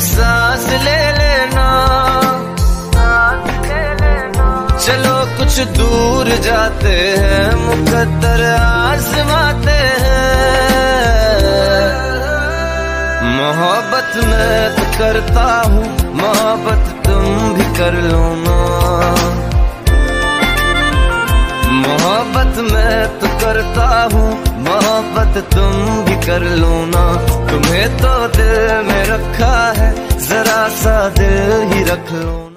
सांस ले लेना। चलो कुछ दूर जाते हैं, मुकद्दर आजमाते हैं। मोहब्बत मैं तो करता हूँ, मोहब्बत तुम भी कर लो ना मोहब्बत मैं तो करता हूँ, मोहब्बत तुम भी कर लो ना तुम्हें तो दिल में रखा है सा दिल ही रख लो।